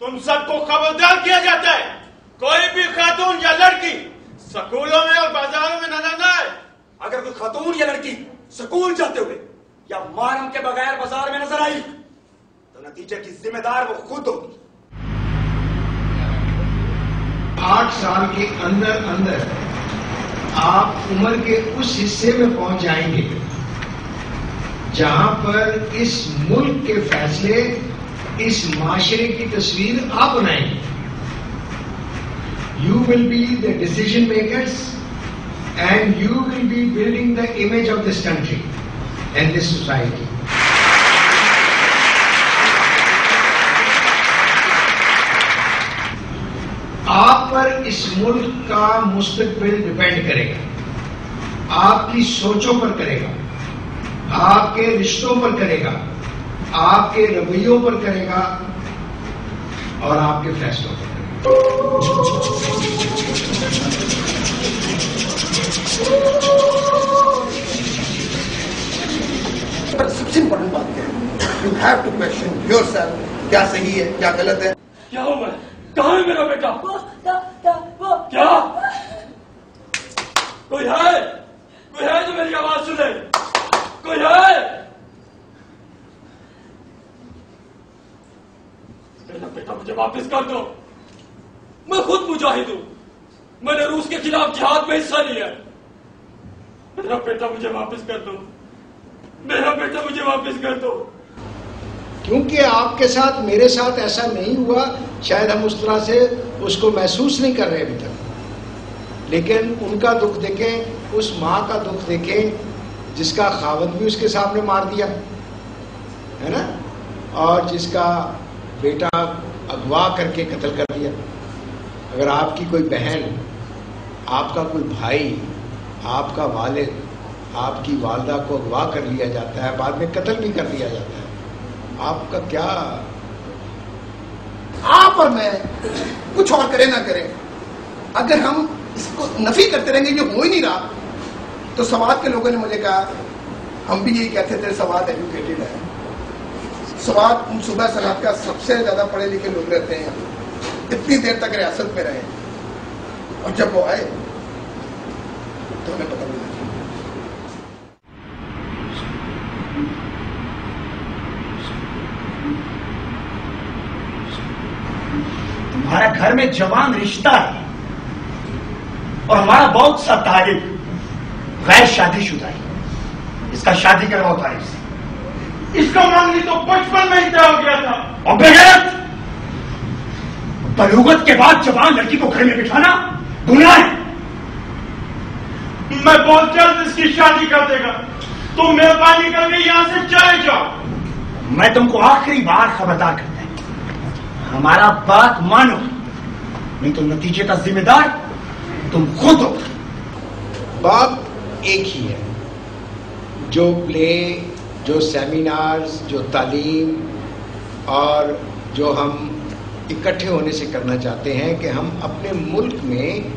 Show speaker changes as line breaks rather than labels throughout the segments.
तुम सबको खबरदार किया जाता है। कोई भी खातून या लड़की स्कूलों में और बाजारों में नज़र न आए
अगर कोई खातून या लड़की स्कूल जाते हुए या मारम के बगैर बाज़ार में नज़र आई तो नतीजे की जिम्मेदार वो खुद होगी।
आठ साल के अंदर अंदर आप उम्र के उस हिस्से में पहुँच जाएँगे जहाँ पर इस मुल्क के फैसले इस माशरे की तस्वीर आप बनाएँगे you will be the decision makers and you will be building the image of this country and this society आप पर इस मुल्क का मुस्तकबिल डिपेंड करेगा। आपकी सोचों पर करेगा। आपके रिश्तों पर करेगा। आपके रवैयों पर करेगा और आपके फैसलों पर करेगा।
पर सबसे इंपॉर्टेंट बात क्या है? You have to question yourself क्या सही है क्या गलत है।
क्या हुआ है कहा है मेरा बेटा?
वो ता, ता, वो
क्या? कोई है? कोई है जो मेरी आवाज़ सुने? कोई है मेरा बेटा मुझे वापस कर दो मैं खुद मुजाहिद हूँ। मैंने रूस के खिलाफ जिहाद में हिस्सा लिया मेरा बेटा मुझे वापस कर दो। मेरा बेटा मुझे वापस कर दो।
क्योंकि आपके साथ मेरे साथ ऐसा नहीं हुआ, शायद हम उस तरह से उसको महसूस नहीं कर रहे अभी तक। लेकिन उनका दुख देखें, उस माँ का दुख देखें, जिसका खावत भी उसके सामने मार दिया, है ना? और जिसका बेटा अगवा करके कत्ल कर दिया। अगर आपकी कोई बहन, आपका कोई भाई, आपका वालिद, आपकी वालदा को अगवा कर लिया जाता है, बाद में कत्ल भी कर दिया जाता है। आपका क्या?
आप और मैं कुछ और करें ना करें। अगर हम इसको नफी करते रहेंगे, ये हो ही नहीं रहा। तो सवाद के लोगों ने मुझे कहा, हम भी यही कहते थे, सवाद एजुकेटेड है। सवाद सुबह सलाद का सबसे ज़्यादा पढ़े लिखे लोग रहते हैं। इतनी देर तक रियासत में रहे। और जब वो आए तो हमें पता लगा
तुम्हारा घर में जवान रिश्ता है और हमारा बहुत सा तालिब गैर शादीशुदा है। इसका शादी करवाओ तारीफ़ से
इसका मंगनी तो बचपन में ही तय हो गया था।
और बेगैरत बलूगत के बाद जवान लड़की को घर में बिठाना गुनाह है।
मैं बहुत जल्द इसकी शादी कर देगा। तुम मेहरबानी करके यहाँ से चले जाओ।
मैं तुमको आखिरी बार खबरदार करता हूँ। हमारा बात मानो। नहीं तो नतीजे का जिम्मेदार तुम खुद हो।
बाप एक ही है। जो प्ले जो सेमिनार्स जो तालीम और जो हम इकट्ठे होने से करना चाहते हैं कि हम अपने मुल्क में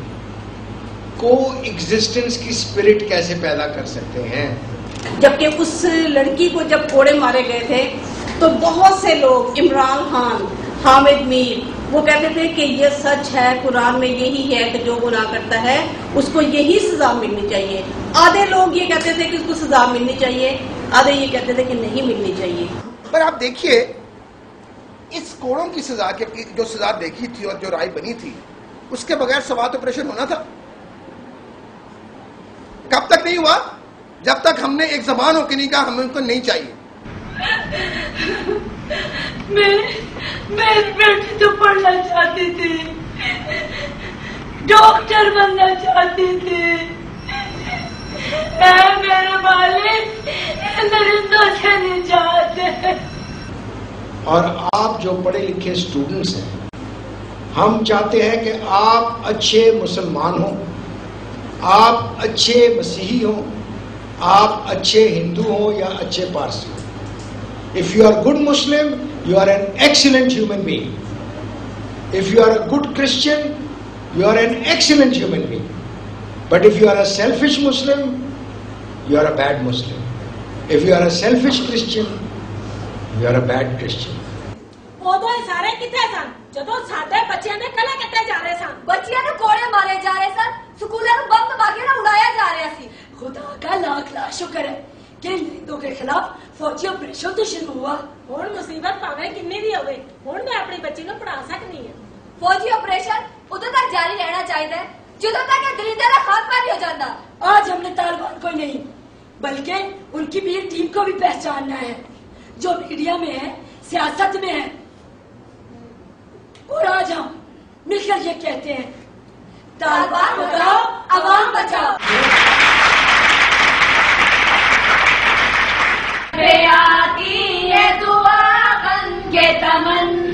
को एग्जिस्टेंस की स्पिरिट कैसे पैदा कर सकते हैं।
जबकि उस लड़की को जब कोड़े मारे गए थे तो बहुत से लोग, इमरान खान, हामिद मीर, वो कहते थे कि ये सच है, कुरान में यही है कि जो गुनाह करता है, उसको यही सजा मिलनी चाहिए। आधे लोग ये कहते थे कि उसको सजा मिलनी चाहिए। आधे ये कहते थे कि नहीं मिलनी चाहिए।
पर आप देखिए इस कोड़ों की सजा के जो सजा देखी थी और जो राय बनी थी उसके बगैर सवात ऑपरेशन होना था। कब तक नहीं हुआ? जब तक हमने एक जबान होकर नहीं कहा हमें उनको नहीं चाहिए।
मैं मैं बेटी तो पढ़ना चाहती थी। डॉक्टर बनना चाहती थी। मेरे मालिक
और आप जो पढ़े लिखे स्टूडेंट्स हैं, हम चाहते हैं कि आप अच्छे मुसलमान हों, आप अच्छे मसीही हों, आप अच्छे हिंदू हों या अच्छे पारसी हों। If you are good Muslim you are an excellent human being if you are a good Christian you are an excellent human being but if you are a selfish Muslim you are a bad Muslim if you are a selfish Christian you are a bad Christian
ਉਦੋਂ ਇਹ ਸਾਰੇ ਕਿੱਥੇ ਸਨ
ਜਦੋਂ ਸਾਡੇ ਬੱਚਿਆਂ ਦੇ ਕਲਾ ਕੱਟੇ ਜਾ ਰਹੇ ਸਨ
ਬੱਚਿਆਂ ਨੂੰ ਕੋੜੇ ਮਾਰੇ ਜਾ ਰਹੇ ਸਨ ਸਕੂਲਾਂ ਨੂੰ ਬੰਬ ਮਾਗੇ ਨਾਲ ਉਡਾਇਆ ਜਾ ਰਿਹਾ ਸੀ
खुदा का लाख लाख शुक्र है कि लिंदों के खिलाफ फौजी ऑपरेशन तो शुरू हुआ
ਹੁਣ ਮੁਸੀਬਤ ਭਾਵੇਂ ਕਿੰਨੀ ਵੀ ਹੋਵੇ ਹੁਣ ਮੈਂ ਆਪਣੀ ਬੱਚੀ ਨੂੰ ਪੜਾ ਸਕਦੀ ਹਾਂ
ਫੌਜੀ ਆਪਰੇਸ਼ਨ ਉਦੋਂ ਤੱਕ ਜਾਰੀ ਰਹਿਣਾ ਚਾਹੀਦਾ ਹੈ ਜਦੋਂ तक ये दरिंदे का खात्मा नहीं हो जाता
आज हमने तालिबान को नहीं बल्कि उनकी भी टीम को भी पहचानना है, जो मीडिया में है, सियासत में है। और आज हम मिलकर ये कहते हैं तालिबान हटाओ अवाम बचाओ।
दुआ के तमन्ना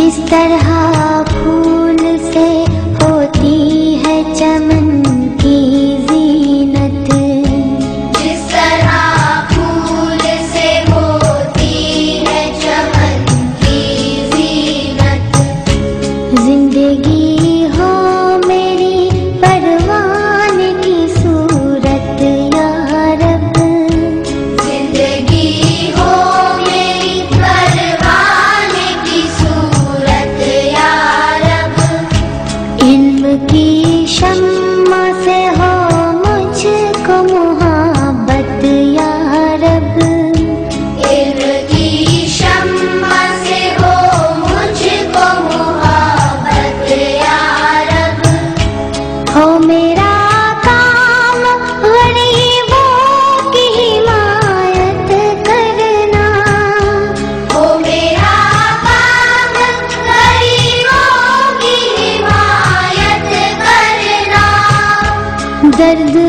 जिस तरह फूल vardı